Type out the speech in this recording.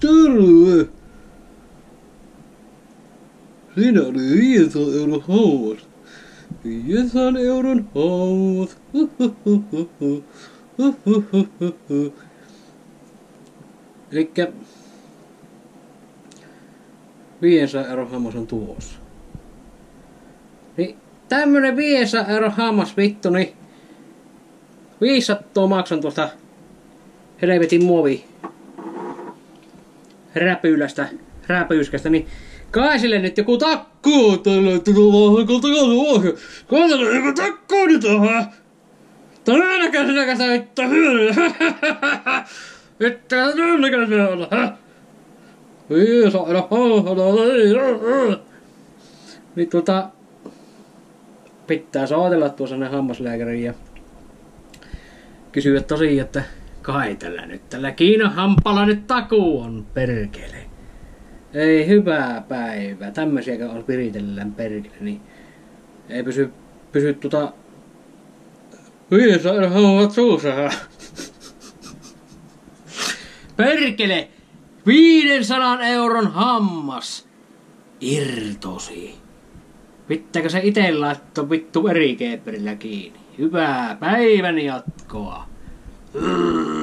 terve. Siinä oli 500 euron hammas. 500 euron hammas. Elikkä 500 euron hammas on tuossa. Niin tämmönen 500 euron hammas vittu, niin 500 maksan tuosta helvetin muovi räpylästä, räpyyskästä, niin kai sille nyt joku että tuolla vähän kalta kalta Katsota joku takkuu nyt vähän. Todennäköisenä käsä vittu hyödyä. Vittu todennäköisenä olla, hä? Viisaina hahana, Niin tota, pitää saatella tuossa ne hammaslääkäriin ja kysyä tosiaan, että kai tällä nyt, tällä Kiinan hampalla nyt takuu on, perkele. Ei hyvää päivää, tämmöisiäkö on viritellään perkele, niin ei pysy, pysy tota Viisaina hammat suussa. Perkele! 500 euron hammas irtosi. Pitääkö se itse laittaa vittu eri keepperillä kiinni? Hyvää päivän jatkoa. Mm.